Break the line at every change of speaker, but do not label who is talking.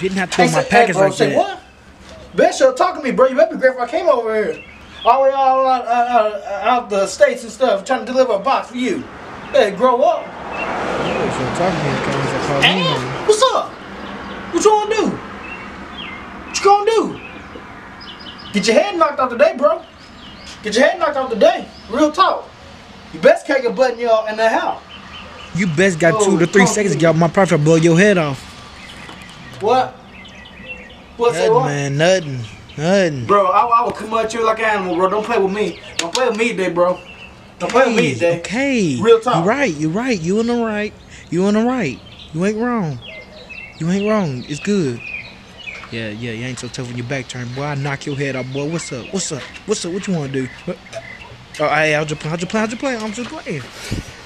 Didn't have to throw
Hey,
my package
hey,
like
say
that.
what? Ben should talk to me, bro. You better be grateful I came over here. All the way all out, out, out, the states and stuff, trying to deliver a box for you. Hey, grow up.
Yeah, so talk to me, cause I called me,
And
man.
what's up? What you gonna do? What you gonna do? Get your head knocked out today, bro. Get your head knocked out today. Real talk. You best can't get button y'all in the house.
You best got two
Oh,
to three
talk
seconds
to
to get out my profit, blow your head off.
What? What say
Nothing,
what?
man. Nothing. Nothing.
Bro, I, I will come at you like an animal, bro. Don't play with me. Don't play with me today, bro. Don't play with me today.
Okay.
Real talk.
You're right. You're right. You in the right. You in the right. You ain't wrong. You ain't wrong. It's good. Yeah, yeah. You ain't so tough when your back turned, boy. I knock your head off, boy. What's up? What's up? What's up? What you want to do? What- Oh, hey, I was just playing. I was just playing. I was just playing. I'm just playing.